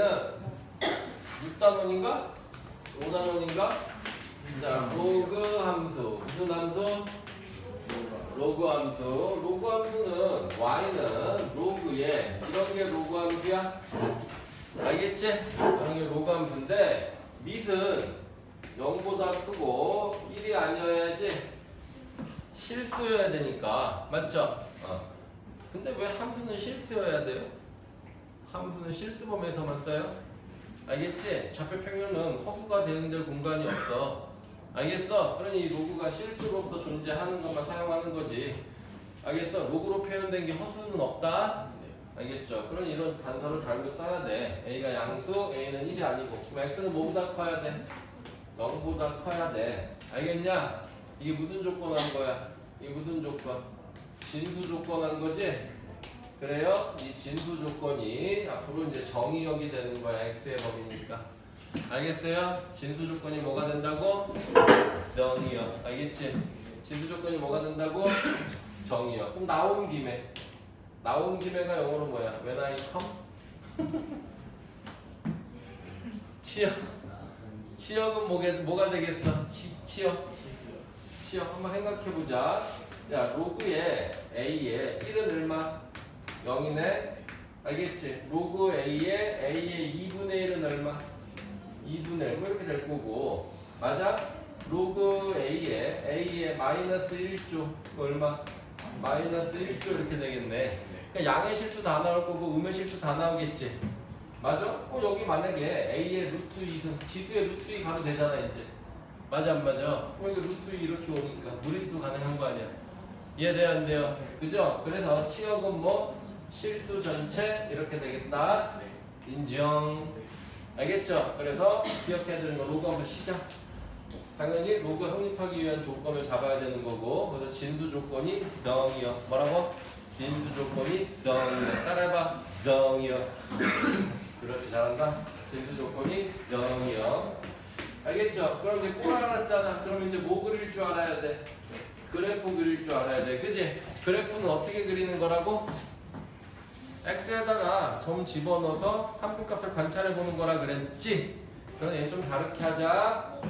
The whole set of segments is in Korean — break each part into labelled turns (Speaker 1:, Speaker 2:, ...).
Speaker 1: 얘는 6단원인가? 5단원인가? 자, 로그 함수. 무슨 함수? 로그 함수. 로그 함수는 y는 로그에 이런 게 로그 함수야? 알겠지? 이런 게 로그 함수인데 밑은 0보다 크고 1이 아니어야지 실수여야 되니까 맞죠? 어. 근데 왜 함수는 실수여야 돼요? 함수는 실수 범위에서만 써요? 알겠지? 좌표 평면은 허수가 데 공간이 없어. 알겠어? 그러니 이 로그가 실수로서 존재하는 것만 사용하는 거지. 알겠어? 로그로 표현된 게 허수는 없다. 알겠죠? 그러니 이런 단서를 달고 써야 돼. A가 양수, A는 1이 아니고. 그럼 X는 뭐보다 커야 돼? 0보다 커야 돼. 알겠냐? 이게 무슨 조건 한 거야? 이게 무슨 조건? 진수 조건 한 거지? 그래요? 이 진수 조건이 앞으로 이제 정의역이 되는 거야. X의 법이니까. 알겠어요? 진수 조건이 뭐가 된다고? 정의역. 알겠지? 진수 조건이 뭐가 된다고? 정의역. 그럼 나온 김에 나온 김에가 영어로 뭐야? When I come? 치역. 치역은 뭐게, 뭐가 되겠어? 치, 치역. 치역 한번 생각해보자. 야, 로그에 A에 1은 얼마? 0이네. 알겠지? 로그 A에 A의 2분의 1은 얼마? 2분의 1. 뭐 이렇게 될 거고. 맞아? 로그 A에 A의 마이너스 1조. 그 얼마? 마이너스 1조 이렇게 되겠네. 그러니까 양의 실수 다 나올 거고 음의 실수 다 나오겠지. 맞아? 어, 여기 만약에 A의 루트 2승, 지수의 루트 2 가도 되잖아, 이제. 맞아, 안 맞아? 어, 이거 루트 2 이렇게 오니까 무리수도 가능한 거 아니야. 이해돼요, 안 돼요? 그죠? 그래서 치역은 뭐? 실수 전체 이렇게 되겠다. 인정. 알겠죠? 그래서 기억해야 되는 거 로그 한번 시작. 당연히 로그 성립하기 위한 조건을 잡아야 되는 거고 그래서 진수 조건이 성이요. 뭐라고? 진수 조건이 성이요. 따라해봐. 성이요. 그렇지 잘한다. 진수 조건이 성이요. 알겠죠? 그럼 이제 꼴 알았잖아. 그럼 이제 뭐 그릴 줄 알아야 돼? 그래프 그릴 줄 알아야 돼. 그지? 그래프는 어떻게 그리는 거라고? X에다가 점 집어넣어서 함수값을 관찰해 보는 거라 그랬지? 그럼 얘 좀 다르게 하자.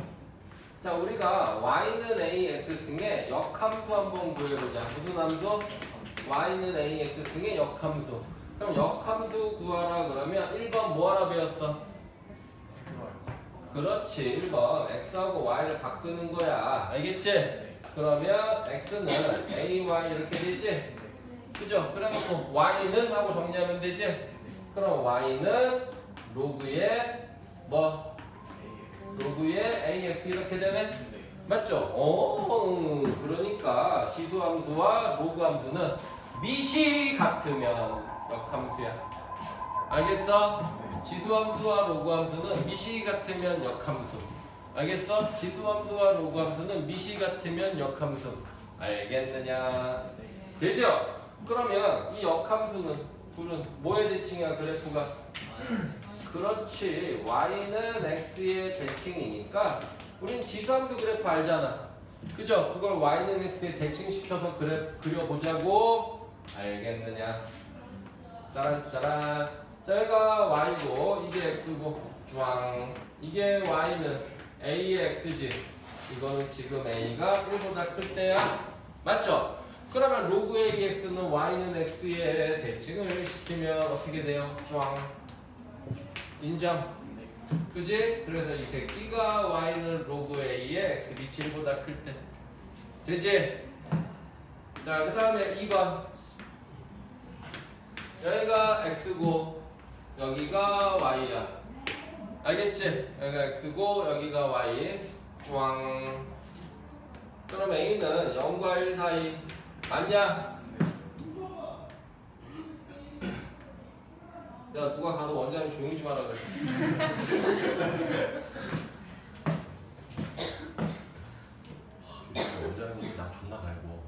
Speaker 1: 자, 우리가 y는 ax 승의 역함수 한번 구해보자. 무슨 함수? y는 ax 승의 역함수. 그럼 역함수 구하라 그러면 1번 뭐하라 배웠어? 그렇지. 1번 x하고 y를 바꾸는 거야. 알겠지? 그러면 x는 a, y 이렇게 되지? 그죠? 그래놓고 y는 하고 정리하면 되지? 그럼 y는 로그의 뭐? 로그의 ax 이렇게 되네? 맞죠? 오, 그러니까 지수함수와 로그함수는 밑이 같으면 역함수야. 알겠어? 지수함수와 로그함수는 밑이 같으면 역함수. 알겠어? 지수함수와 로그함수는 밑이 같으면 역함수. 알겠느냐? 되죠? 그러면 이 역함수는 둘은 뭐의 대칭이야 그래프가? 그렇지. y는 x의 대칭이니까 우린 지수함수 그래프 알잖아. 그죠? 그걸 y는 x에 대칭시켜서 그래, 그려보자고. 알겠느냐? 짜란 짜란. 자 여기가 y고 이게 x고 쭈앙 이게 y는 a의 x지. 이거는 지금 a가 1보다 클 때야. 맞죠? 그러면 로그 AX는 Y는 X의 대칭을 시키면 어떻게 돼요? 쫙 인정 그지? 그래서 이 새끼가 Y는 로그 A의 X 1보다 클 때 되지? 자그 다음에 2번 여기가 X고 여기가 Y야 알겠지? 여기가 X고 여기가 Y 쫙 그럼 A는 0과 1 사이 맞냐? 야 누가 가서 원장님 조용히 좀 하라 그래. 원장님이 나 존나 갈고.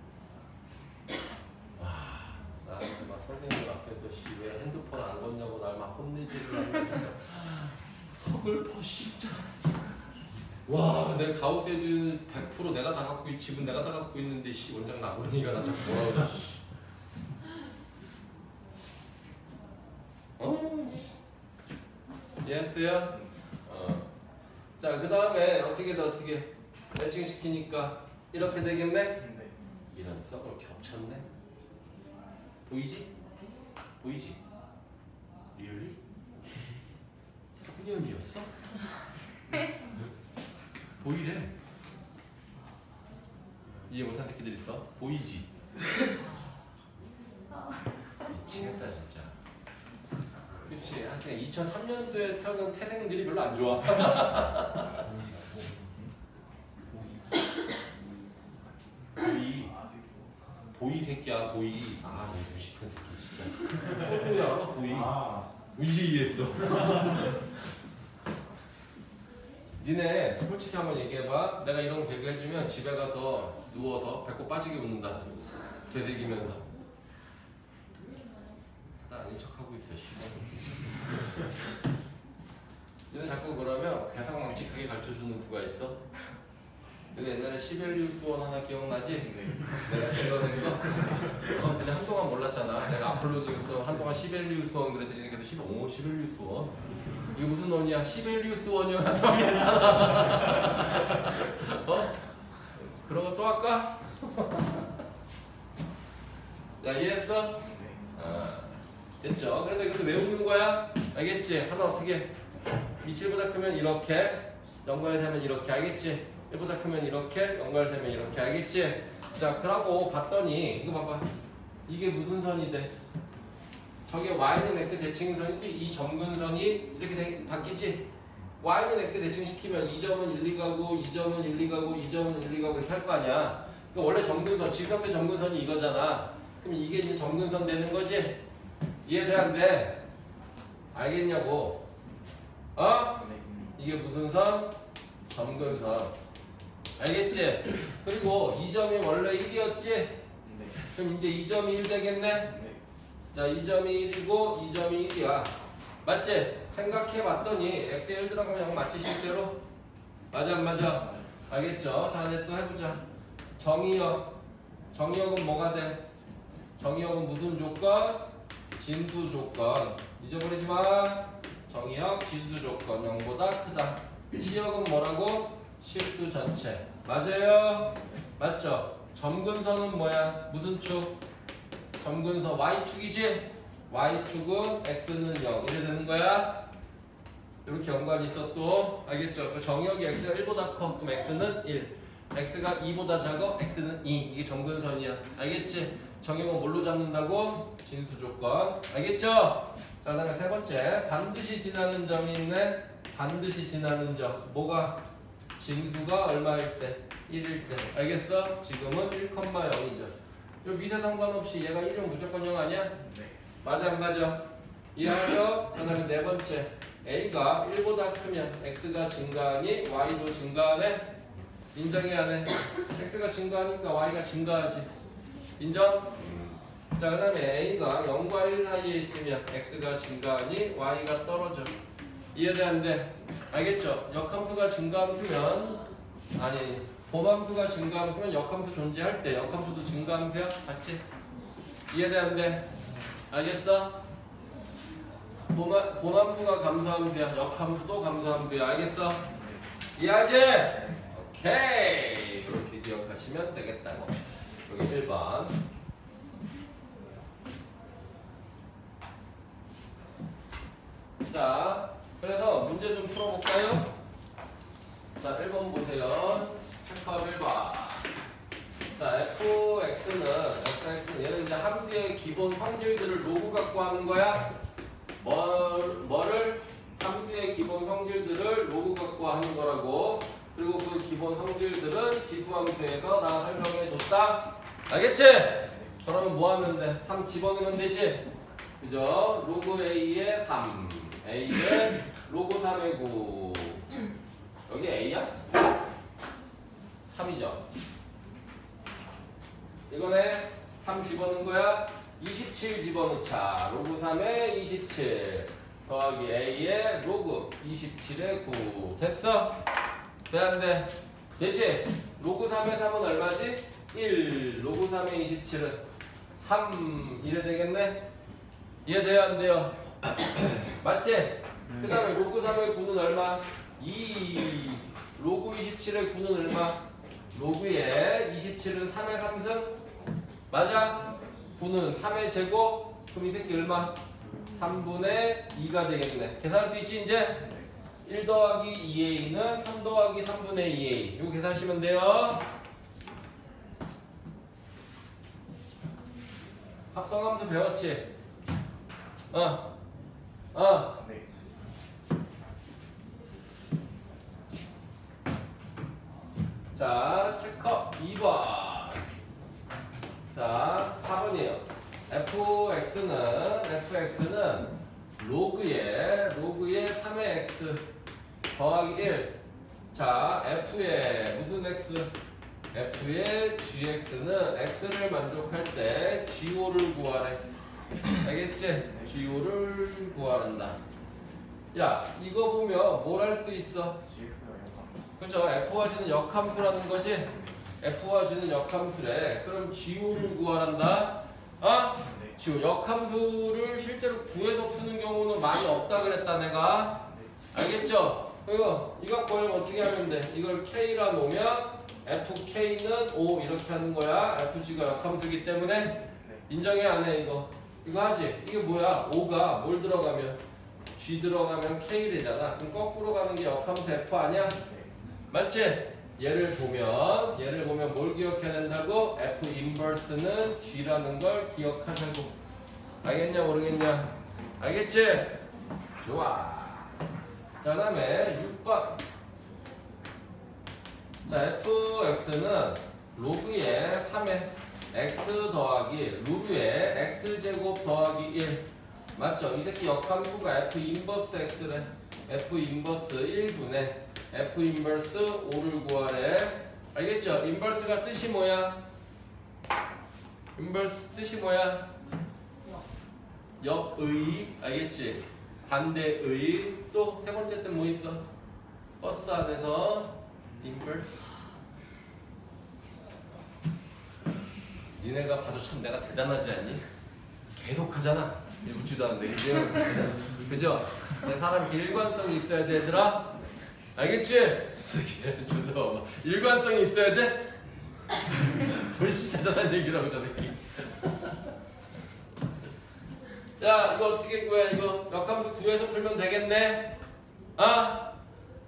Speaker 1: 와 나한테 막 선생님 앞에서 씨왜 핸드폰 안 걷냐고 날 막 혼내지를 하는 서글퍼 진짜 와, 내 가우세드 100% 내가 다 갖고 있, 집은 내가 다 갖고 있는데 씨 원장 나보니까 나 자꾸 뭐라 그래. 씨. 어? 이해했어요? 어. 자, 그 다음에 어떻게 더 어떻게 매칭시키니까 이렇게 되겠네?
Speaker 2: 네.
Speaker 1: 이런 썩으로 겹쳤네. 보이지? 보이지? 리얼리? 소년이었어? 보이래. 이해 못한 새끼들 있어? 보이지? 미치겠다 진짜. 그치. 하여튼 2003년도에 태어난 태생들이 별로 안 좋아. 보이. 보이 새끼야 보이. 아, 이 무식한 새끼 진짜. 소주야 보이.
Speaker 2: 아.
Speaker 1: 이제 이해했어. 니네 솔직히 한번 얘기해봐. 내가 이런 개그 해주면 집에 가서 누워서 배꼽 빠지게 웃는다. 되새기면서. 나 아닌 척하고 있어, 씨발. 니네 자꾸 그러면 괴상망측하게 가르쳐주는 수가 있어. 너네 옛날에 시벨리우스원 하나 기억나지? 내가 질러낸 거? 어, 근데 한동안 몰랐잖아. 내가 아폴로니우스 한동안 시벨리우스원 그랬더니 걔도 시벨, 오, 시벨리우스원. 이게 무슨 원이야? 시벨리우스원이야. 한동안 이랬잖아. 어? 그런 거 또 할까? 야, 이해했어? 아, 됐죠? 그래서 이것도 외우는 거야. 알겠지? 하나 어떻게? 미칠보다 크면 이렇게, 연결되면 이렇게, 알겠지? 1보다 크면 이렇게, 연결되면 이렇게, 알겠지? 자, 그러고 봤더니, 이거 봐봐. 이게 무슨 선이 돼? 저게 y는 x 대칭선이지? 이 점근선이 이렇게 되, 바뀌지? y는 x 대칭시키면 이 점은 1, 2가고, 이 점은 1, 2가고, 이 점은 1, 2가고 이렇게 할 거 아니야? 그 원래 점근선, 직선대 점근선이 이거잖아. 그럼 이게 이제 점근선 되는 거지? 이해돼 안 돼? 알겠냐고? 어? 이게 무슨 선? 점근선. 알겠지? 그리고 이 점이 원래 1이었지? 그럼 이제 이 점이 1 되겠네? 자, 이 점이 1이고 이 점이 1이야. 맞지? 생각해 봤더니 x에 1 들어가면 0 맞지 실제로? 맞아 안 맞아? 알겠죠? 자, 이제 또 해보자. 정의역. 정의역은 뭐가 돼? 정의역은 무슨 조건? 진수 조건. 잊어버리지 마. 정의역 진수 조건 0보다 크다. 지역은 뭐라고? 실수 전체. 맞아요? 맞죠? 점근선은 뭐야? 무슨 축? 점근선 y축이지? y축은 x는 0 이래 되는 거야? 이렇게 연관이 있어 또 알겠죠? 그 정역이 x가 1보다 커 그럼 x는 1 x가 2보다 작아 x는 2 이게 점근선이야 알겠지? 정역은 뭘로 잡는다고? 진수 조건 알겠죠? 자 그다음에 세 번째 반드시 지나는 점이 있네 반드시 지나는 점 뭐가? 진수가 얼마일 때? 1일 때 알겠어? 지금은 1,0이죠 요 밑에 상관없이 얘가 1이면 무조건 0 아니야? 맞아 안 맞아? 이해하죠? 그 다음에 네 번째 A가 1보다 크면 X가 증가하니 Y도 증가하네? 인정해야 해 X가 증가하니까 Y가 증가하지 인정? 자 그 다음에 A가 0과 1 사이에 있으면 X가 증가하니 Y가 떨어져 돼? 알겠죠? 역함수가 증가함수면 아니 보함수가 증가함수면 역함수 존재할 때 역함수도 증가함수야? 맞지? 돼? 알겠어? 보마, 보함수가 감소함수야 역함수도 감소함수야 알겠어? 이해하지? 오케이 그렇게 기억하시면 되겠다고 여기 1번 자 그래서 문제 좀 풀어볼까요? 자 1번 보세요 체크업 1번 자 fx는 fx는 얘는 이제 함수의 기본 성질들을 로그 갖고 하는 거야 뭘, 뭐를 함수의 기본 성질들을 로그 갖고 하는 거라고 그리고 그 기본 성질들은 지수함수에서 다 설명해 줬다 알겠지? 그러면 뭐 하면 돼? 3 집어넣으면 되지? 그죠? 로그 a에 3 a는 로그 3의 9 여기 a야? 3이죠 이거네 3 집어넣은 거야 27 집어넣자 로그 3에 27 더하기 a에 로그 27에 9 됐어? 돼 안 돼? 되지? 로그 3에 3은 얼마지? 1 로그 3에 27은 3 이래 되겠네? 이해돼요 안 돼요? 맞지? 그 다음에 로그 3의 9는 얼마? 2 로그 27의 9는 얼마? 로그의 27은 3의 3승 맞아? 9는 3의 제곱 그럼 이 새끼 얼마? 3분의 2가 되겠네 계산할 수 있지 이제? 1 더하기 2a는 3 더하기 3분의 2a 이거 계산하시면 돼요 합성함수 배웠지? 어 어.
Speaker 2: 네.
Speaker 1: 자, 체커 2번. 자, 4번이에요. fx는 fx는 로그의 로그의 3의 x 더하기 1. 자, f의 무슨 x? f의 gx는 x를 만족할 때 go,를 구하래. 알겠지? go,를 구하란다. 야, 이거 보면 뭘 할 수 있어? 그죠? F와 G는 역함수라는 거지? F와 G는 역함수래. 그럼 GO를 구하란다. 어?
Speaker 2: 네.
Speaker 1: GO. 역함수를 실제로 구해서 푸는 경우는 많이 없다 그랬다 내가. 알겠죠? 그리고 이거 보려면 어떻게 하면 돼? 이걸 K라 놓으면 FK는 O 이렇게 하는 거야. FG가 역함수기 때문에
Speaker 2: 네.
Speaker 1: 인정해 안 해 이거? 이거 하지? 이게 뭐야? O가 뭘 들어가면? G 들어가면 K 되잖아. 그럼 거꾸로 가는 게 역함수 F 아니야?
Speaker 2: 네.
Speaker 1: 맞지? 얘를 보면 얘를 보면 뭘 기억해야 된다고? F 인버스는 G라는 걸 기억하자고 알겠냐 모르겠냐? 알겠지? 좋아 자 다음에 6번 자 fx는 로그의 3의 x 더하기 루트의 x제곱 더하기 1 맞죠? 이 새끼 역함수가 f inverse x래 f inverse 1분의 f inverse 5를 구하래 알겠죠? inverse가 뜻이 뭐야? inverse 뜻이 뭐야? 역의 알겠지? 반대의 또 세 번째 뜻 뭐 있어? 버스 안에서 인버스 니네가 봐도 참 내가 대단하지 않니? 계속 하잖아 웃지도 않는데 그죠? 그죠? 내 사람 일관성이 있어야 돼 얘들아 알겠지? 준다 일관성이 있어야 돼? 벌써 대단한 얘기라고 저 새끼 야 이거 어떻게 구해 이거 역함수 구해서 풀면 되겠네 아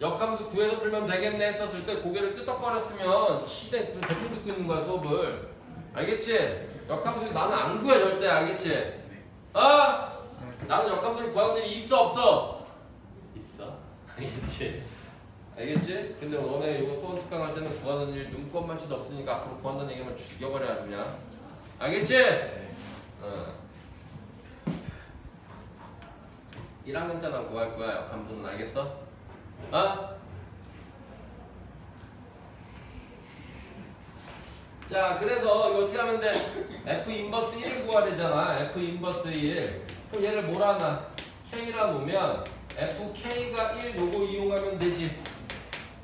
Speaker 1: 역함수 구해서 풀면 되겠네 했었을 때 고개를 끄덕거렸으면 시대 대충 듣고 있는 거야 수업을 알겠지? 역함수 나는 안 구해 절대 알겠지? 아 나는 역함수를 구하는 일이 있어 없어? 있어 알겠지? 알겠지? 근데 너네 이거 소원 특강 할 때는 구하는 일 눈꼽만치도 없으니까 앞으로 구한다는 얘기만 죽여버려 아주 그냥 알겠지? 어. 1학년 때나 구할 거야 역함수는 알겠어? 어? 자 그래서 이거 어떻게 하면 돼? F inverse 1을 구하래잖아 F inverse 1 그럼 얘를 뭐라 하나? K라 놓으면 FK가 1 요거 이용하면 되지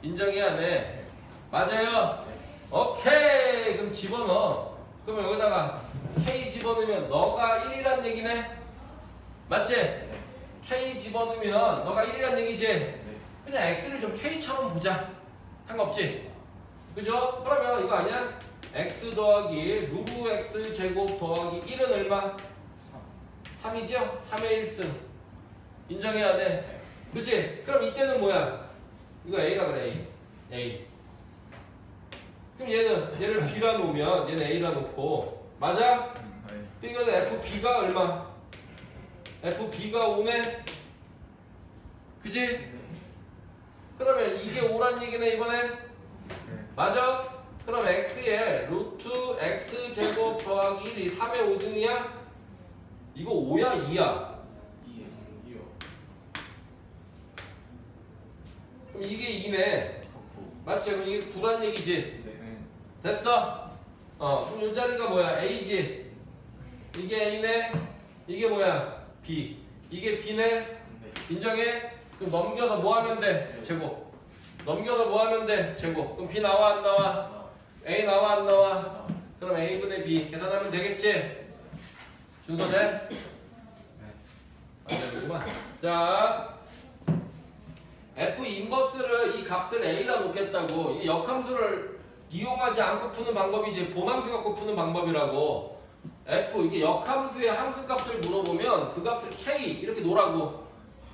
Speaker 1: 인정해야 돼 맞아요? 오케이 그럼 집어넣어 그러면 여기다가 K 집어넣으면 너가 1이란 얘기네 맞지? K 집어넣으면 너가 1이란 얘기지
Speaker 2: 네.
Speaker 1: 그냥 X를 좀 K처럼 보자 상관없지 그죠? 그러면 이거 아니야? X 더하기 루브 X 제곱 더하기 1은 얼마? 3이죠? 3의 1승 인정해야 돼 그치? 그럼 이때는 뭐야? 이거 A라 그래 A A 그럼 얘는 얘를 B라 놓으면 얘는 A라 놓고 맞아?
Speaker 2: 네.
Speaker 1: 이거는 FB가 얼마? FB가 5네? 그지? 그러면 이게 5란 얘기네 이번엔
Speaker 2: 네.
Speaker 1: 맞아? 그럼 x에 루트 x 제곱 더하기 1이 3의 5승이야? 이거 5야 2야?
Speaker 2: 2 2요.
Speaker 1: 그럼 이게 2네
Speaker 2: 덕후.
Speaker 1: 맞지? 그럼 이게 9란 얘기지
Speaker 2: 네.
Speaker 1: 됐어? 어 그럼 이 자리가 뭐야? a지 이게 a네 이게 뭐야? b 이게 b네
Speaker 2: 네.
Speaker 1: 인정해? 그럼 넘겨서 뭐 하면 돼? 제곱 넘겨서 뭐 하면 돼? 제곱 그럼 b 나와 안 나와?
Speaker 2: 아.
Speaker 1: a 나와 안 나와?
Speaker 2: 아.
Speaker 1: 그럼 a분의 b 계산하면 되겠지? 돼?
Speaker 2: 네.
Speaker 1: 자 f 인버스를 이 값을 a라 놓겠다고 이 역함수를 이용하지 않고 푸는 방법이 이제 본함수 갖고 푸는 방법이라고 f 이게 역함수의 함수 값을 물어보면 그 값을 k 이렇게 놓으라고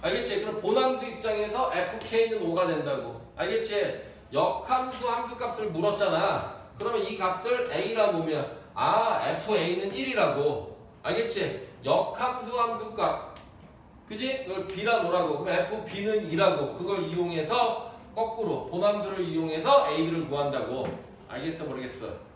Speaker 1: 알겠지? 그럼 본함수 입장에서 fk는 5가 된다고 알겠지? 역함수 함수 값을 물었잖아 그러면 이 값을 a라 놓으면 아 fa는 1이라고. 알겠지? 역함수 함수 값. 그지? 그걸 b라 놓으라고? 그럼 fb는 2라고. 그걸 이용해서 거꾸로 본함수를 이용해서 ab를 구한다고. 알겠어 모르겠어?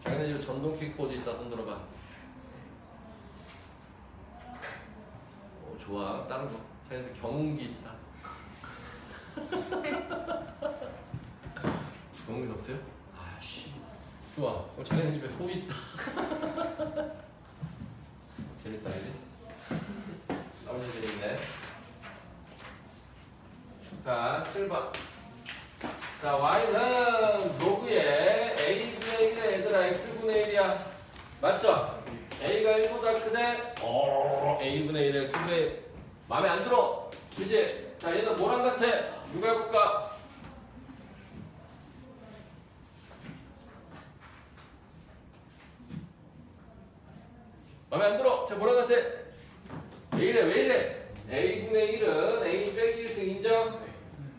Speaker 1: 자기네 집에 전동 킥보드 있다. 손 들어봐 오 다른 거. 집에 경운기 있다. 경운기 없어요? 아씨. 좋아. 어, 자기네 집에 소 있다. 재밌다 이제. 너무 재밌네. 자 7번. 자 y는 로그의 a분의 1의 얘들아 x분의 1이야. 맞죠? a가 1보다 크대? 어 a분의 1의 x분의 마음에 안 들어 그지? 자 얘는 뭐랑 같아? 해볼까? 마음에 안 들어 자 뭐랑 같아? 왜 이래 왜 이래 a분의 1은 a 빼기 1승 인정?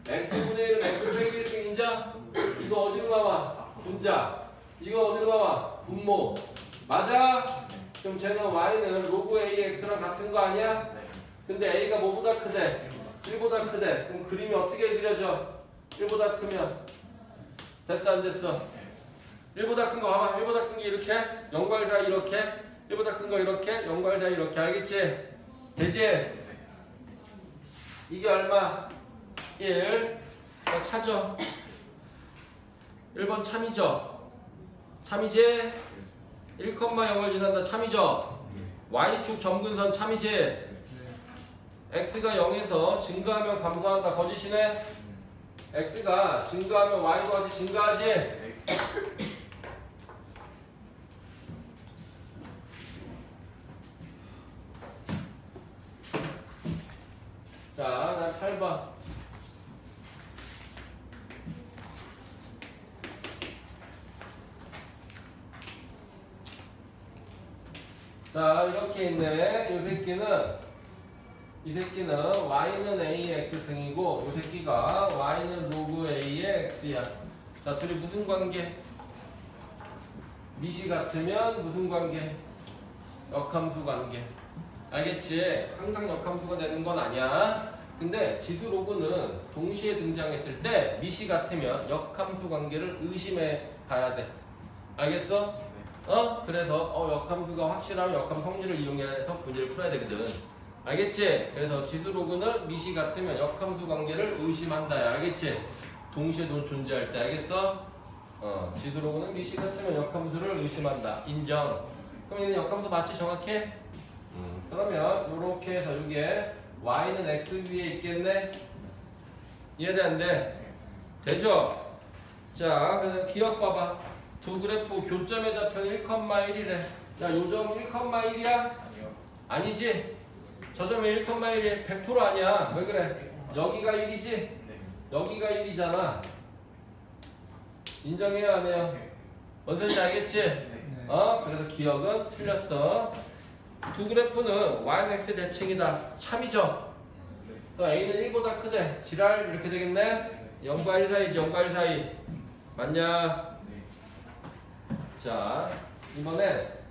Speaker 1: x분의 1은 x 빼기 1승 인정? 이거 어디로 나와? 분자 이거 어디로 나와? 분모 맞아? 그럼 쟤는 y는 로그 ax랑 같은 거 아니야?
Speaker 2: 네.
Speaker 1: 근데 a가 뭐보다 크대? 1보다 크대 그럼 그림이 어떻게 그려져? 1보다 크면 됐어 안 됐어? 1보다 큰 거 봐봐 1보다 큰 게 이렇게 0과 1 사이 이렇게 1보다 큰 거 이렇게 0과 1 사이 이렇게 알겠지? 되지? 이게 얼마? 1 자, 차죠 1번 참이죠 참이지? 1,0을 지난다 참이죠 Y축 점근선 참이지 X가 0에서 증가하면 감소한다 거짓이네 X가 증가하면 Y도 같이 증가하지 자, 나 8번. 자, 이렇게 있네. 이 새끼는 이 새끼는 y는 ax 승이고 이 새끼가 y는 로그 a의 x야. 자, 둘이 무슨 관계? 미시 같으면 무슨 관계? 역함수 관계. 알겠지? 항상 역함수가 되는 건 아니야. 근데 지수 로그는 동시에 등장했을 때 미시 같으면 역함수 관계를 의심해 봐야 돼. 알겠어? 어? 그래서 어, 역함수가 확실하면 역함 성질을 이용해서 문제를 풀어야 되거든. 알겠지? 그래서 지수 로그는 미시 같으면 역함수 관계를 의심한다. 알겠지? 동시에 도 존재할 때 알겠어? 어, 지수 로그는 미시 같으면 역함수를 의심한다. 인정. 그럼 얘는 역함수 맞지 정확해? 음, 그러면 이렇게 해서 이게 y는 x 위에 있겠네. 이해돼 안 돼? 되죠? 자, 그래서 기억 봐봐. 두 그래프 교점의 좌표는 1,1이래. 자, 요점 1,1이야?
Speaker 2: 아니요.
Speaker 1: 아니지? 저 점이 1,1이 100% 아니야. 왜 그래? 여기가 1이지?
Speaker 2: 네.
Speaker 1: 여기가 1이잖아. 인정해야 안 해요? 뭔 소리인지 알겠지?
Speaker 2: 네.
Speaker 1: 어? 그래서 기억은 틀렸어. 두 그래프는 y는 x 대칭이다. 참이죠?
Speaker 2: 네.
Speaker 1: 또 a는 1보다 크대. 지랄 이렇게 되겠네? 0과 1 사이지 0과 1 사이. 맞냐?
Speaker 2: 네.
Speaker 1: 자, 이번엔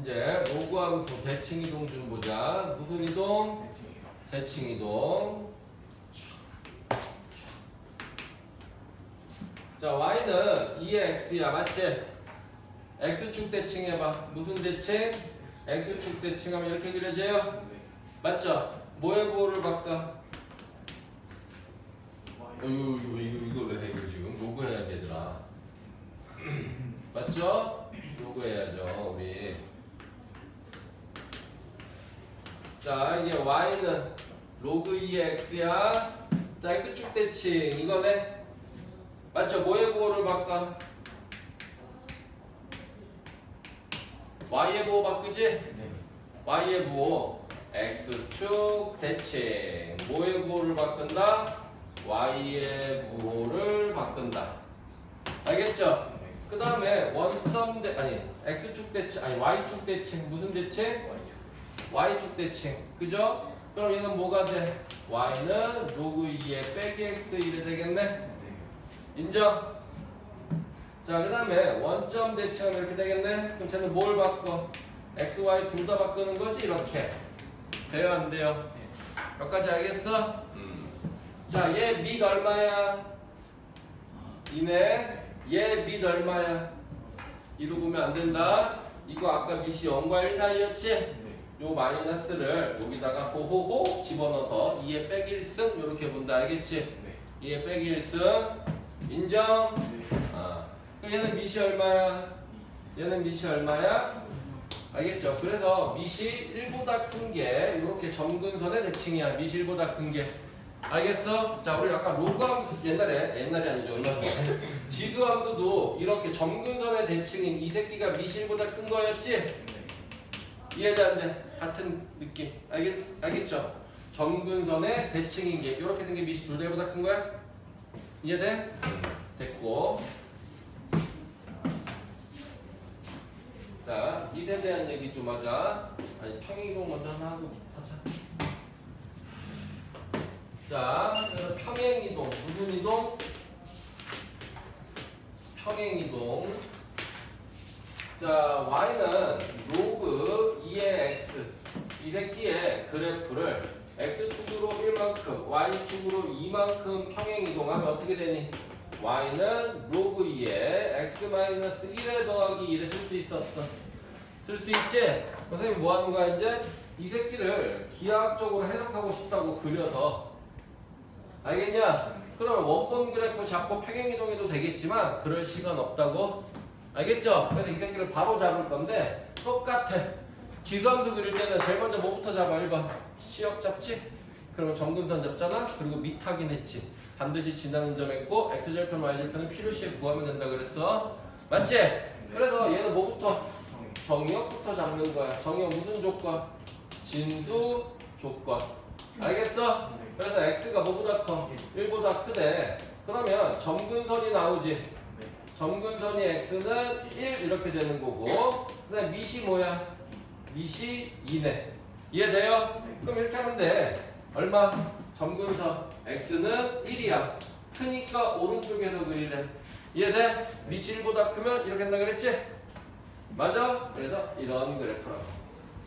Speaker 1: 이제 로그 함수 대칭 이동 좀 보자. 무슨 이동?
Speaker 2: 대칭이요.
Speaker 1: 대칭 이동. 자, y는 2의 x야, 맞지? x축 대칭 해봐. 무슨 대칭? x축 대칭하면 이렇게 그려져요?
Speaker 2: 네.
Speaker 1: 맞죠? 뭐의 보호를 바꿔? 어유 이거 이거 이거 왜 해? 이거 지금 로그 해야지 얘들아. 맞죠? 로그 해야죠 우리. 자 이게 y는 로그 2의 x야. 자 x축 대칭 이거네. 맞죠? 뭐의 보호를 바꿔? y의 부호 바꾸지?
Speaker 2: 네.
Speaker 1: y의 부호 x축 대칭 뭐의 부호를 바꾼다? y의 부호를 바꾼다 알겠죠?
Speaker 2: 네.
Speaker 1: 그 다음에 원점 대 아니 x축 대칭 아니 y축 대칭 무슨 대칭? Y축 대칭 그죠? 그럼 얘는 뭐가 돼? y는 로그 2의 빼기 x 1이 되겠네
Speaker 2: 네.
Speaker 1: 인정? 자, 그 다음에 원점 대칭은 이렇게 되겠네? 그럼 쟤는 뭘 바꿔? x, y 둘 다 바꾸는 거지? 이렇게. 돼요, 안 돼요? 여기까지 알겠어? 음. 자, 얘 밑 얼마야? 이네. 얘 밑 얼마야? 이로 보면 안 된다. 이거 아까 밑이 0과 1 사이였지?
Speaker 2: 네.
Speaker 1: 요 마이너스를 여기다가 소호호 집어넣어서 2의 빼기 1승 이렇게 본다. 알겠지?
Speaker 2: 네.
Speaker 1: 2의 빼기 1승. 인정?
Speaker 2: 네.
Speaker 1: 아, 그럼 얘는 밑이 얼마야? 얘는 밑이 얼마야? 알겠죠? 그래서 밑이 1보다 큰 게 이렇게 점근선의 대칭이야. 밑이 1보다 큰 게. 알겠어? 자, 우리 아까 로그 함수 옛날에 옛날이 아니죠. 얼마 전에 지수 함수도 이렇게 점근선의 대칭인 이 새끼가 1보다 큰 거였지?
Speaker 2: 네.
Speaker 1: 이해돼 안 돼? 같은 느낌. 알겠, 알겠죠? 점근선의 대칭인 게 이렇게 된게 밑이 둘 다보다 큰 거야? 이해돼? 됐고. 자, 밑에 대한 얘기 좀 하자. 아니, 평행이동 먼저 하나 하고 하자. 자, 평행이동. 무슨 이동? 평행이동. 자, y는 로그 2의 x. 이 새끼의 그래프를 x축으로 1만큼, y축으로 2만큼 평행 이동하면 어떻게 되니? y는 로그 2에 x-1에 더하기 1에 쓸수 있었어. 쓸 수 있지? 선생님 뭐 하는 거야 이제? 이 새끼를 기하학적으로 해석하고 싶다고 그려서 알겠냐? 그러면 원본 그래프 잡고 평행이동해도 되겠지만 그럴 시간 없다고 알겠죠? 그래서 이 새끼를 바로 잡을 건데 똑같아 지수함수 그릴 때는 제일 먼저 뭐부터 잡아 1번 시역 잡지? 그러면 정근선 잡잖아? 그리고 밑 확인했지 반드시 지나는 점 했고 x절편 y절편은 필요시에 구하면 된다 그랬어 맞지? 그래서 얘는 뭐부터?
Speaker 2: 정의.
Speaker 1: 정의역부터 잡는 거야 정의역 무슨 조건? 진수 조건 알겠어?
Speaker 2: 네.
Speaker 1: 그래서 x가 뭐보다 커? 1보다 크대 그러면 점근선이 나오지
Speaker 2: 네.
Speaker 1: 점근선이 x는 1 이렇게 되는 거고 그다음 밑이 뭐야? 밑이 2네 이해돼요?
Speaker 2: 네.
Speaker 1: 그럼 이렇게 하면 돼 얼마? 점근선 x는 1이야 크니까 오른쪽에서 그리래 이해돼? 밑이 1보다 크면 이렇게 한다 그랬지? 맞아? 그래서 이런 그래프라고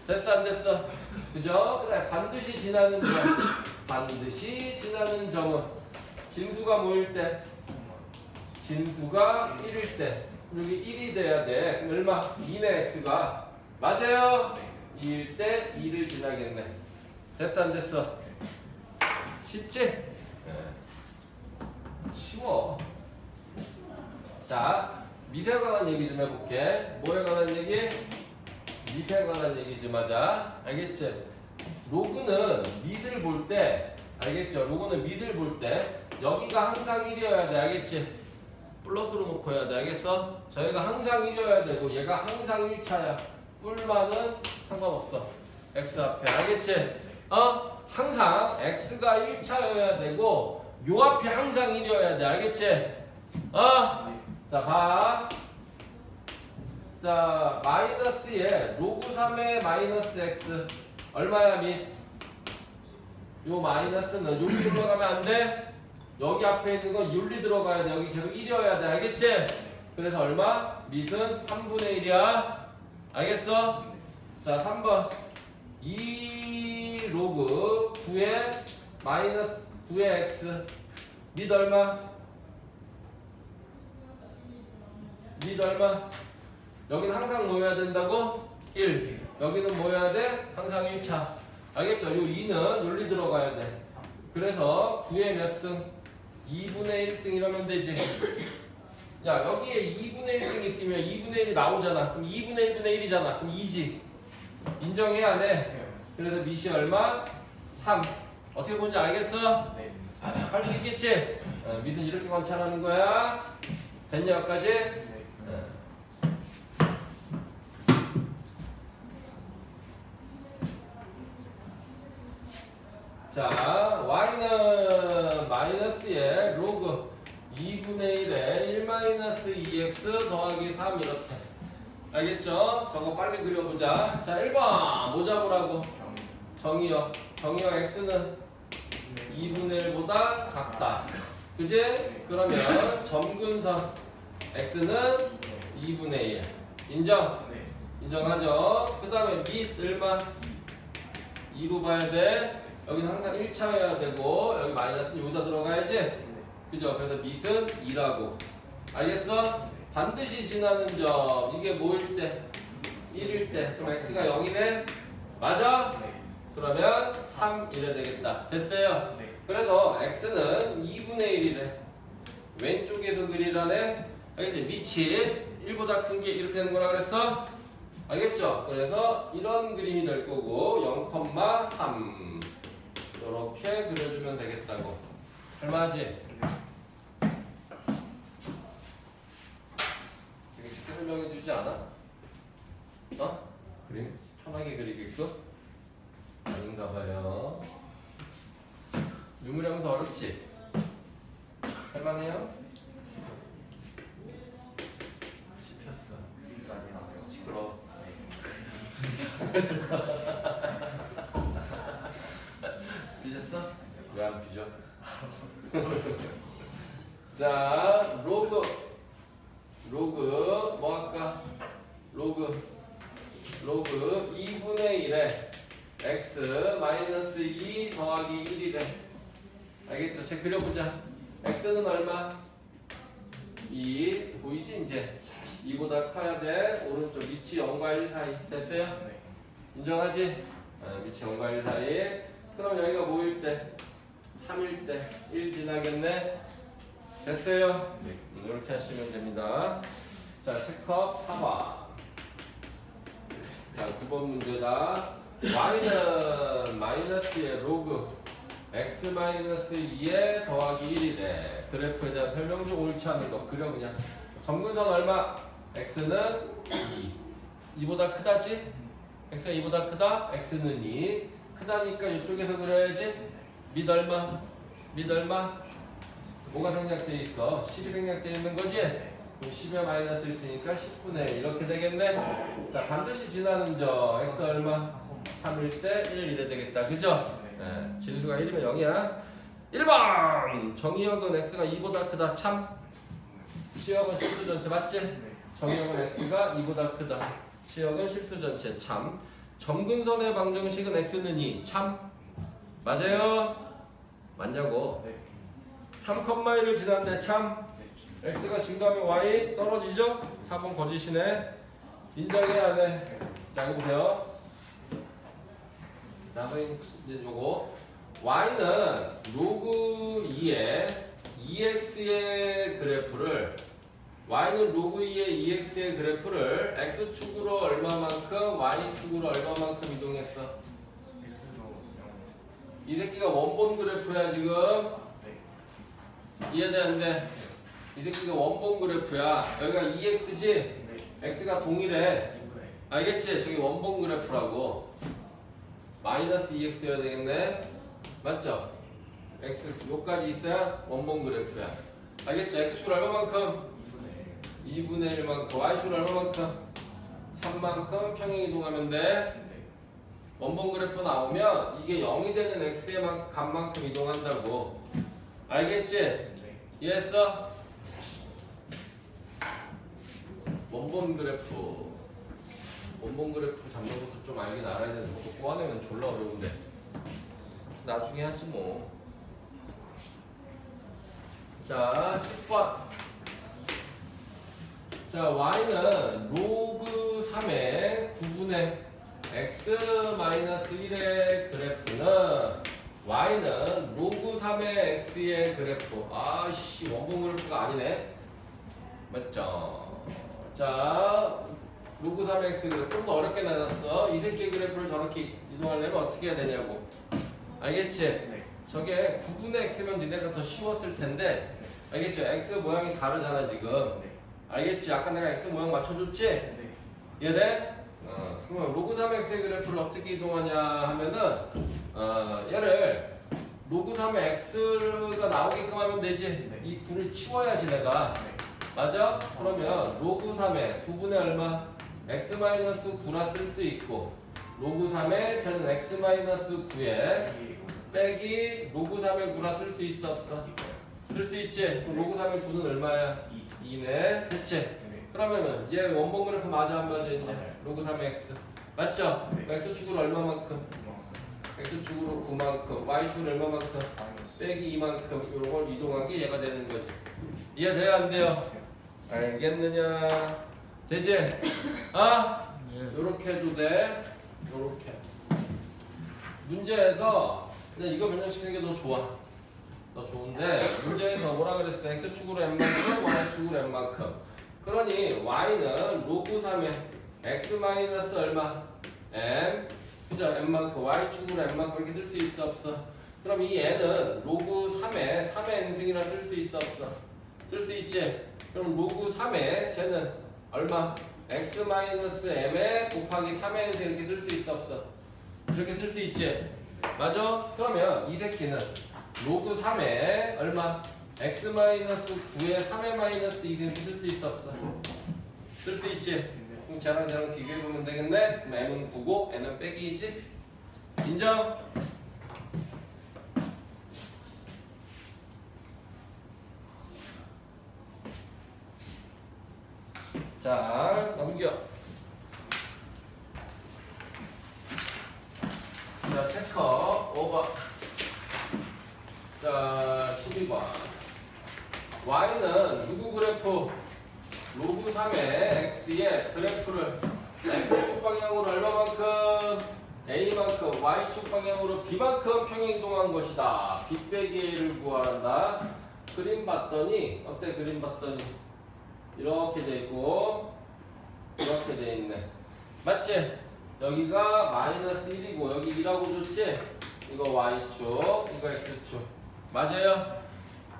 Speaker 1: 됐어 안 됐어? 그죠? 그다음 반드시 지나는 점 반드시 지나는 점은 진수가 뭐일 때? 진수가 1일 때 여기 1이 돼야 돼 얼마? 2네 x가 맞아요? 2일 때 2를 지나겠네 됐어 안 됐어? 쉽지? 네. 쉬워 자 미세에 관한 얘기 좀 해볼게 뭐에 관한 얘기? 미세에 관한 얘기 좀 하자 알겠지? 로그는 밑을 볼 때 알겠죠? 로그는 밑을 볼 때 여기가 항상 1이어야 돼 알겠지? 플러스로 놓고 해야 돼 알겠어? 저희가 항상 1이어야 되고 얘가 항상 1차야 뿔만은 상관없어 x 앞에 알겠지? 어? 항상 x가 1차여야 되고 요 앞이 항상 1이어야 돼 알겠지? 어?
Speaker 2: 네.
Speaker 1: 자, 봐. 자, 마이너스에 로그 3의 마이너스 x 얼마야 미? 요 마이너스는 여기 들어가면 안 돼? 여기 앞에 있는 건 윤리 들어가야 돼. 여기 계속 1이어야 돼. 알겠지? 그래서 얼마? 밑은 3분의 1이야. 알겠어? 자, 3번. 2 로그 9의 마이너스 9의 x 밑 얼마? 밑 얼마? 여기는 항상 모여야 된다고? 1. 여기는 모여야 돼? 항상 1차. 알겠죠? 요 2는 윤리 들어가야 돼. 그래서 9의 몇 승? 2분의 1승 이러면 되지. 야, 여기에 2분의 1승 있으면 2분의 1이 나오잖아. 그럼 2분의 1분의 1이잖아. 그럼 2지. 인정해야 돼.
Speaker 2: 네.
Speaker 1: 그래서 밑이 얼마? 3. 어떻게 보는지 알겠어?
Speaker 2: 네.
Speaker 1: 할 수 있겠지? 어, 밑은 이렇게 관찰하는 거야. 됐냐, 여기까지? 자, y는 마이너스에 로그 2분의 1에 1 마이너스 2x 더하기 3 이렇게. 알겠죠? 저거 빨리 그려보자. 자, 1번 뭐 잡으라고?
Speaker 2: 경
Speaker 1: 정의요. 정의와 x는 2분의 1보다 작다. 그지? 그러면 점근선 x는 2분의 1. 인정?
Speaker 2: 네.
Speaker 1: 인정하죠? 그 다음에 밑 얼마? 2로 봐야 돼. 여기는 항상 1차여야 되고 여기 마이너스는 여기다 들어가야지. 그죠? 그래서 밑은 2라고. 알겠어? 반드시 지나는 점. 이게 뭐일 때? 1일 때. 그럼 x가 0이네? 맞아?
Speaker 2: 네.
Speaker 1: 그러면 3 이래 되겠다. 됐어요?
Speaker 2: 네.
Speaker 1: 그래서 x는 2분의 1이래. 왼쪽에서 그리라네. 알겠지? 밑이 1보다 큰 게 이렇게 되는 거라 그랬어? 알겠죠? 그래서 이런 그림이 될 거고 0,3 이렇게 그려주면 되겠다고. 얼마지? 되게 쉽게 설명해 주지 않아? 어? 그림 편하게 그리게끔? 아닌가 봐요. 유무량서 어렵지? 할만해요? 씹혔어.
Speaker 2: 여기까지 나와요.
Speaker 1: 시끄러. 삐졌어? 왜 안 삐져? 자, 로그. 로그, 뭐 할까? 로그. 로그 2분의 1에 x 마이너스 2 더하기 1이래. 알겠죠? 쟤 그려보자. x는 얼마? 2 보이지 이제 2보다 커야 돼 오른쪽 밑이 0과 1 사이 됐어요?
Speaker 2: 네.
Speaker 1: 인정하지? 아, 밑이 0과 1 사이 그럼 여기가 뭐일 때? 3일 때 1 지나겠네 됐어요?
Speaker 2: 네.
Speaker 1: 음, 이렇게 하시면 됩니다 자 체크업 4번 자 9번 문제다 y는 마이너스의 로그 x 마이너스 2에 더하기 1이래 그래프에 대한 않은 거 그려 그냥 점근선 얼마? x는 2 2보다 크다지? x가 2보다 크다? x는 2 크다니까 이쪽에서 그려야지 밑 얼마? 밑 얼마? 뭐가 생략돼 있어? 10이 생략돼 있는 거지? 그럼 10에 마이너스 있으니까 10분의 1 이렇게 되겠네 자 반드시 지나는 점 x 얼마? 3일 때 1 이래 되겠다 그죠? 네, 진수가 1이면 0이야. 1번! 정의역은 x가 2보다 크다. 참. 치역은 실수 전체 맞지?
Speaker 2: 네.
Speaker 1: 정의역은 x가 2보다 크다. 치역은 실수 전체 참. 점근선의 방정식은 x는 2. 참. 맞아요? 맞냐고.
Speaker 2: 네.
Speaker 1: 3,1을 지났는데 참. x가 증가하면 y 떨어지죠? 4번 거짓이네. 인정해야 안 해? 자, 이거 보세요. 자, 선생님 이제 요거 y는 로그 2의 2x의 그래프를 y는 로그 2의 2x의 그래프를 x축으로 얼마만큼 y축으로 얼마만큼 이동했어?
Speaker 2: X도 0.
Speaker 1: 이 새끼가 원본 그래프야 지금
Speaker 2: 네.
Speaker 1: 이해되는데 이 새끼가 원본 그래프야 여기가 2x지
Speaker 2: 네.
Speaker 1: x가 동일해
Speaker 2: 2분의
Speaker 1: 알겠지? 저기 원본 그래프라고 마이너스 2x여야 되겠네 맞죠? x 요까지 있어야 원본 그래프야 알겠죠? x축 얼마만큼?
Speaker 2: 2분의
Speaker 1: 2분의 1만큼 y축 얼마만큼? 3만큼 평행 이동하면 돼
Speaker 2: 네.
Speaker 1: 원본 그래프 나오면 이게 0이 되는 x의 만- 값만큼 이동한다고 알겠지?
Speaker 2: 네.
Speaker 1: 이해했어? 원본 그래프 원본 그래프 잡는 것도 좀 알긴 알아야 되는데 그것도 꼬아내면 졸라 어려운데 나중에 하지 뭐. 자, 10번. 자, y는 로그 3의 9분의 x 마이너스 1의 그래프는 y는 로그 3의 x의 그래프. 아씨, 원본 그래프가 아니네. 맞죠? 자, 로그 3의 x 그래프 좀 더 어렵게 나눴어. 이 새끼 그래프를 저렇게 이동하려면 어떻게 해야 되냐고. 알겠지?
Speaker 2: 네.
Speaker 1: 저게 9분의 x면 니네가 더 쉬웠을 텐데 알겠죠? x 모양이 다르잖아 지금
Speaker 2: 네.
Speaker 1: 알겠지? 아까 내가 x 모양 맞춰줬지?
Speaker 2: 네.
Speaker 1: 이해돼? 어, 그러면 로그 3x의 그래프를 어떻게 이동하냐 하면은 어, 얘를 로그 3의 x가 나오게끔 하면 되지.
Speaker 2: 네.
Speaker 1: 이 9를 치워야지 내가.
Speaker 2: 네.
Speaker 1: 맞아? 그러면 로그 3의 9분의 얼마? x-9라 쓸 수 있고 로그 3의 쟤는 x-9에 빼기 로그 3의 9라 쓸 수 있어 없어? 쓸 수 있지? 그럼 로그 3의 9는 얼마야? 2네. 됐지?
Speaker 2: 네.
Speaker 1: 그러면은 얘 원본 그래프 맞아 안 맞아 이제?
Speaker 2: 맞아요.
Speaker 1: 로그 3의 x 맞죠?
Speaker 2: 네.
Speaker 1: x축으로 얼마만큼? x축으로 9만큼 y축으로 얼마만큼? 빼기 2만큼 요걸 이동한 게 얘가 되는 거지 이해돼요 안 돼요? 알겠느냐 되지? 아? 요렇게 해도 돼 요렇게 문제에서 이거 변형시키는 게 더 좋아 더 좋은데 문제에서 뭐라 그랬어 x축으로 n만큼 y축으로 n만큼. 그러니 y는 로그 3의 x 마이너스 얼마? N 그죠? N만큼 y축으로 n만큼 이렇게 쓸 수 있어 없어? 그럼 이 n은 로그 3의 3의 n승이라 쓸 수 있어 없어? 쓸 수 있지? 그럼 로그 3의 쟤는 얼마? X 마이너스 m에 곱하기 3의 n승 이렇게 쓸 수 있어 없어? 이렇게 쓸 수 있지? 맞아? 그러면 이 새끼는 로그 3에 얼마? X 마이너스 9에 3의 마이너스 2승 이렇게 쓸수 있어 없어. 쓸 수 있지? 그럼 쟤랑 쟤랑 비교해보면 되겠네. 그럼 m은 9고 n은 빼기이지? 인정? 자 넘겨. 자 체커 오버 자 12번. y는 누구 그래프? 로그 3의 x의 그래프를 x축 방향으로 얼마만큼? a만큼 y축 방향으로 b만큼 평행 이동한 것이다. b 빼기 a를 구하란다. 그림 봤더니 어때? 그림 봤더니. 이렇게 돼 있고 이렇게 돼 있네. 맞지? 여기가 마이너스 1이고 여기 2라고 줬지? 이거 y축 이거 x축 맞아요?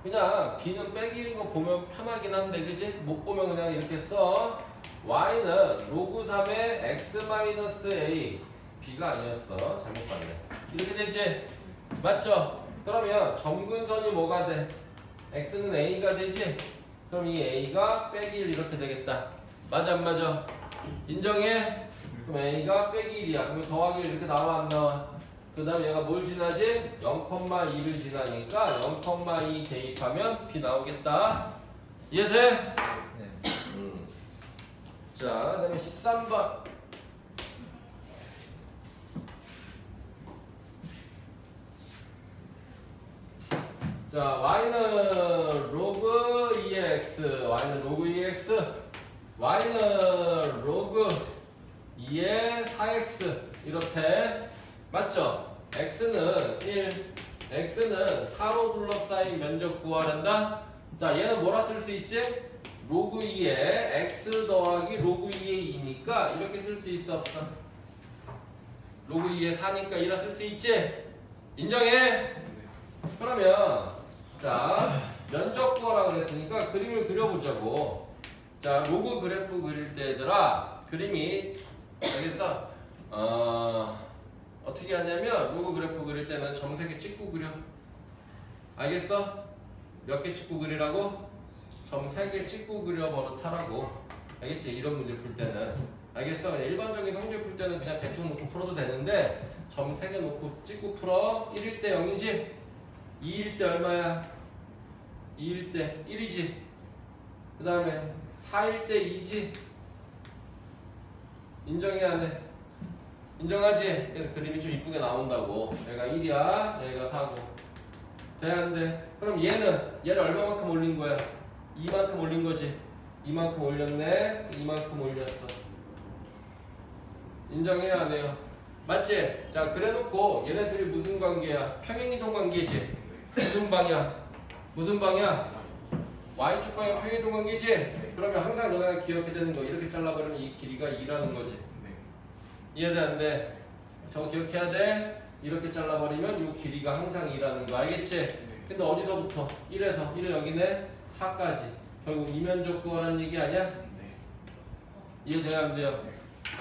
Speaker 1: 그냥 b는 빼기 1인 거 보면 편하긴 한데 그지? 못 보면 그냥 이렇게 써 y는 로그 3의 x 마이너스 a b가 아니었어 잘못 봤네 이렇게 되지? 맞죠? 그러면 점근선이 뭐가 돼? x는 a가 되지? 그럼 이 a가 빼기 1 이렇게 되겠다 맞아 안 맞아? 인정해? 그럼 a가 빼기 1이야 그러면 더하기 1 이렇게 나와 안 나와? 그 다음에 얘가 뭘 지나지? 0,2를 지나니까 0,2 대입하면 b 나오겠다 이해돼? 음. 자, 그 다음에 13번. 자, y는 로그 2x, y는 로그 2x, y는 로그 2의 4x 이렇대. 맞죠? x는 1, x는 4로 둘러싸인 면적 구하란다. 자, 얘는 뭐라 쓸 수 있지? 로그 2에 x 더하기 로그 2의 2니까 이렇게 쓸 수 있어 없어? 로그 2에 4니까 2라 쓸 수 있지? 인정해? 그러면 자 면적 구하라 그랬으니까 그림을 그려보자고 자 로그 그래프 그릴 때 얘들아 그림이 알겠어? 어, 어떻게 하냐면 로그 그래프 그릴 때는 점세개 찍고 그려 알겠어? 몇 개 찍고 그리라고? 점세개 찍고 그려 버릇하라고 알겠지? 이런 문제 풀 때는 알겠어? 일반적인 성질 풀 때는 그냥 대충 놓고 풀어도 되는데 점세개 놓고 찍고 풀어 1일 때 0이지? 2일 때 얼마야? 2일 때 1이지? 그 다음에 4일 때 2지? 인정해야 안 돼? 인정하지? 그래서 그림이 좀 이쁘게 나온다고 얘가 1이야 얘가 4고 돼안 돼? 그럼 얘는 얘를 얼마만큼 올린 거야? 2만큼 올린 거지? 이만큼 올렸네 이만큼 올렸어 인정해야 안 해요? 맞지? 자 그래놓고 얘네들이 무슨 관계야? 평행이동 관계지? 무슨 방향? 무슨 방향? Y축 방향 평행이동 관계지? 그러면 항상 너네가 기억해야 되는 거 이렇게 잘라버리면 이 길이가 2라는 거지 이해돼 안 돼? 저거 기억해야 돼? 이렇게 잘라버리면 이 길이가 항상 2라는 거 알겠지? 근데 어디서부터? 1에서 1을 여기네 4까지 결국 이면적 구하라는 얘기 아니야? 이해돼요 안 돼요?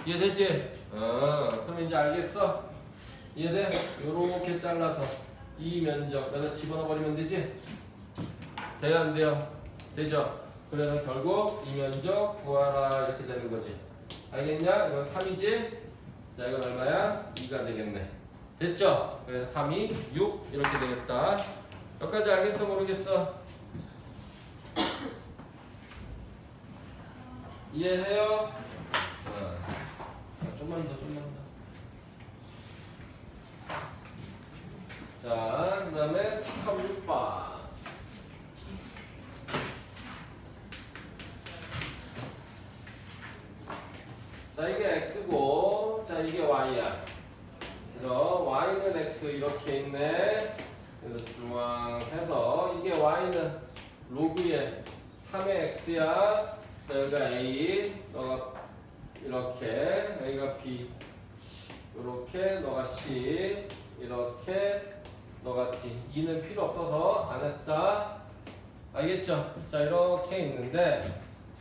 Speaker 1: 이해되지? 어 그럼 이제 알겠어? 이해돼? 요렇게 잘라서 이 면적 여기다 집어넣어 버리면 되지? 돼요 안 돼요? 되죠? 그래서 결국 이 면적 구하라 이렇게 되는 거지 알겠냐? 이건 3이지? 자 이건 얼마야? 2가 되겠네 됐죠? 그래서 3, 2, 6 이렇게 되겠다 여기까지 알겠어 모르겠어? 이해해요? 어. 자, 좀만 더 좀만 더 자, 그 다음에 착함 6번. 자, 이게 x고, 자, 이게 y야. 그래서 y는 x 이렇게 있네. 그래서 중앙 해서 이게 y는 로그의 3의 x야. 여기가 a, 너가 이렇게, 여기가 b. 이렇게, 너가 c. 이렇게, 너가 d. 2는 필요 없어서 안 했다. 알겠죠? 자, 이렇게 있는데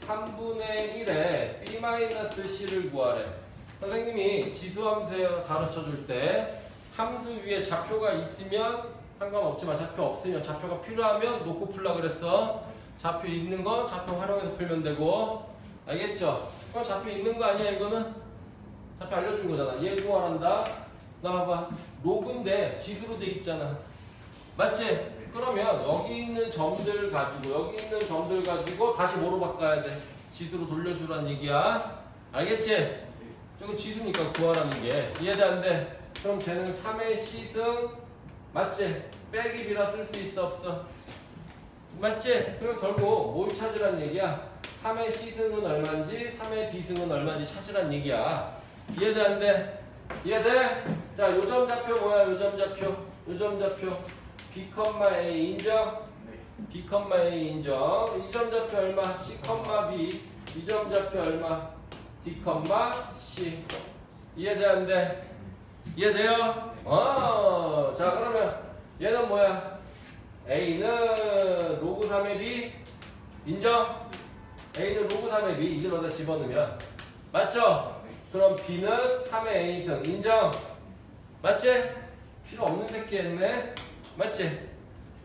Speaker 1: 3분의 1에 b-c를 구하래. 선생님이 지수함수에 가르쳐 줄 때 함수 위에 좌표가 있으면 상관없지만 좌표 없으면 좌표가 필요하면 놓고 풀라 그랬어. 좌표 있는 거 좌표 활용해서 풀면 되고 알겠죠? 그럼 좌표 있는 거 아니야 이거는? 좌표 알려준 거잖아. 얘 구하란다. 나 봐봐. 로그인데 지수로 돼 있잖아. 맞지? 그러면 여기 있는 점들 가지고 여기 있는 점들 가지고 다시 뭐로 바꿔야 돼? 지수로 돌려주라는 얘기야. 알겠지? 저거 지수니까 구하라는 게 돼? 그럼 쟤는 3의 C승 맞지? 빼기 비라 쓸 수 있어 없어? 맞지? 그럼 결국 뭘 찾으란 얘기야? 3의 C승은 얼마인지 3의 B승은 얼마인지 찾으란 얘기야 돼? 이해돼? 자 요점 좌표 뭐야 요점 좌표 요점 좌표 B, A 인정?
Speaker 2: 네.
Speaker 1: B, A 인정. 이점 좌표 얼마? C, B. 이점 좌표 얼마? D, C. 돼? 이해돼요? 어. 자 그러면 얘는 뭐야? A는 로그 3의 B 인정? A는 로그 3의 B 이제 어디다 집어넣으면 맞죠? 그럼 B는 3의 A승 인정? 맞지? 필요 없는 새끼 했네 맞지?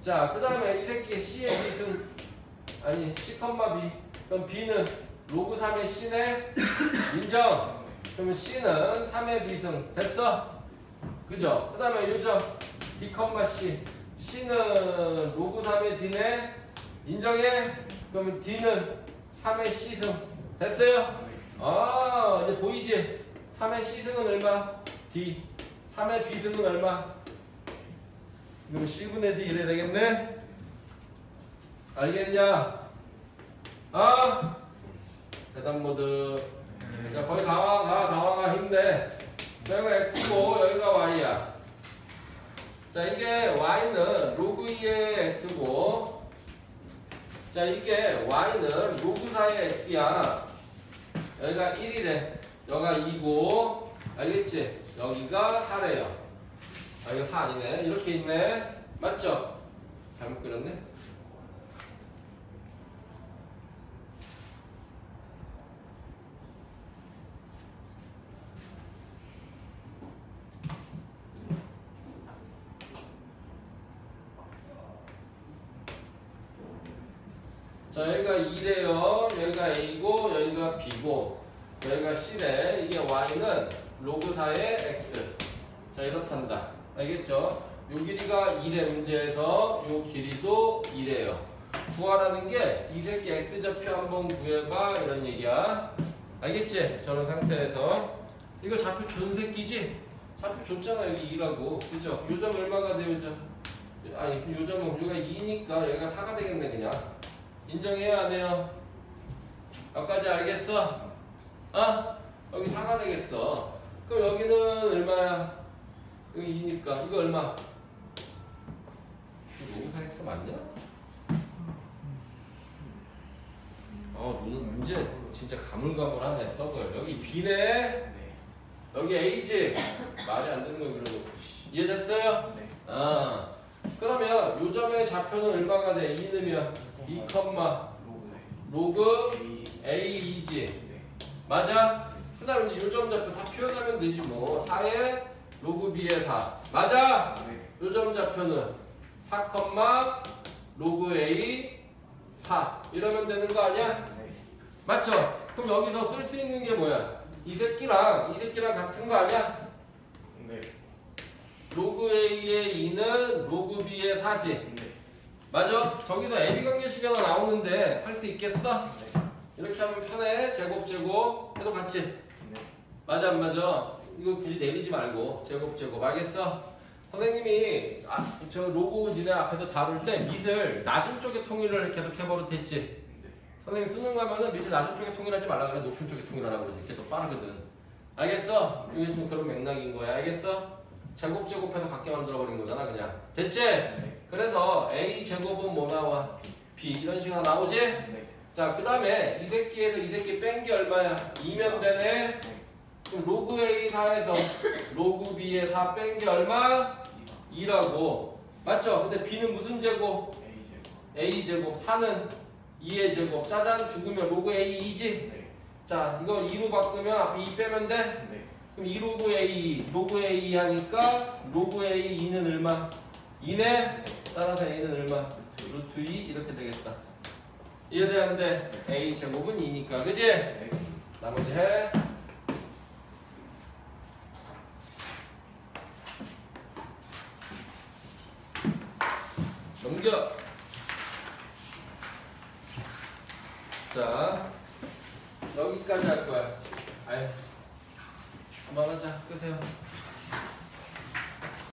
Speaker 1: 자, 그 다음에 이 새끼 C의 B승 아니 C, B 그럼 B는 로그 3의 C네 인정 그러면 C는 3의 B승 됐어? 그죠? 그 다음에 요점 D, C C는 로그 3의 D네 인정해? 그러면 D는 3의 C승 됐어요? 아 이제 보이지? 3의 C승은 얼마? D 3의 B승은 얼마? 그럼 C분의 D 이래 되겠네? 알겠냐? 아? 대답 모드. 자, 거의 다 와, 다, 다 와가 힘내. 여기가 X고, 여기가 Y야. 자, 이게 Y는 로그 2의 X고, 자, 이게 Y는 로그 4의 X야. 여기가 1이래. 여기가 2고, 알겠지? 여기가 4래요. 아 이거 4 아니네 이렇게 있네 맞죠? 잘못 그렸네 자 여기가 2래요 여기가 A고 여기가 B고 여기가 C래 이게 Y는 로그 4의 X 자 이렇단다 알겠죠? 요 길이가 1의 문제에서 요 길이도 1이에요. 구하라는 게 이 새끼 x좌표 한번 구해봐 이런 얘기야. 알겠지? 저런 상태에서 이거 좌표 준 새끼지? 좌표 줬잖아 여기 2라고 그죠? 요점 얼마가 돼 요점? 아니 요점은 여기가 2니까 여기가 4가 되겠네 그냥 인정해야 안 해요? 여기까지 알겠어? 어? 여기 4가 되겠어 그럼 여기는 얼마야? 여기 2니까 이거 얼마? 이거 로그 4x 맞냐? 어 너는 문제 진짜 가물가물하네 썩을 여기 B네
Speaker 2: 네.
Speaker 1: 여기 A지 말이 안 되는 거 그러고 이해됐어요?
Speaker 2: 네.
Speaker 1: 아 그러면 요 점의 좌표는 얼마가 돼? 2 넣으면 2,
Speaker 2: 로그 네.
Speaker 1: 로그
Speaker 2: A.
Speaker 1: A2지
Speaker 2: 네.
Speaker 1: 맞아? 그 다음에 이제 요 점 좌표 다 표현하면 되지 뭐 4에 로그 B의 4 맞아?
Speaker 2: 네.
Speaker 1: 요 점 좌표는 4, 로그 A 4 이러면 되는 거 아니야?
Speaker 2: 네.
Speaker 1: 맞죠? 그럼 여기서 쓸 수 있는 게 뭐야? 이 새끼랑 이 새끼랑 같은 거 아니야?
Speaker 2: 네.
Speaker 1: 로그 A의 2는 로그 B의 4지
Speaker 2: 네.
Speaker 1: 맞아? 저기서 AB 관계식이 하나 나오는데 할 수 있겠어?
Speaker 2: 네.
Speaker 1: 이렇게 하면 편해 제곱 제곱 해도 같이
Speaker 2: 네.
Speaker 1: 맞아 안 맞아? 이거 굳이 내리지 말고 제곱 제곱 알겠어? 선생님이 아, 저 로그 니네 앞에서 다룰 때 밑을 낮은 쪽에 통일을 계속 해버릇했지
Speaker 2: 네.
Speaker 1: 선생님 쓰는 거 하면은 밑을 낮은 쪽에 통일하지 말라 그래 높은 쪽에 통일하라 그러지 더 빠르거든 알겠어? 이게 좀 그런 맥락인 거야 알겠어? 제곱 제곱해서 같게 만들어 버린 거잖아 그냥 됐지?
Speaker 2: 네.
Speaker 1: 그래서 A 제곱은 뭐 나와? B 이런 식으로 나오지?
Speaker 2: 네.
Speaker 1: 자 그 다음에 이 새끼에서 이 새끼 뺀 게 얼마야? 2면 되네 그럼 로그 A 4에서 로그 B의 4 뺀 게 얼마? 2라고 맞죠? 근데 B는 무슨 제곱?
Speaker 2: A 제곱.
Speaker 1: A 제곱 4는 2의 제곱 짜잔 죽으면 로그 A 2지?
Speaker 2: 네.
Speaker 1: 자 이거 2로 바꾸면 앞에 2 빼면 돼?
Speaker 2: 네.
Speaker 1: 그럼 2 로그 A 로그 A 하니까 로그 A 2는 얼마? 2네? 따라서 A는 얼마? 루트 2 이렇게 되겠다 이해되는데 A 제곱은 2니까 그지?
Speaker 2: 네.
Speaker 1: 나머지 해 넘겨 자 여기까지 할 거야 아유 그만하자 끄세요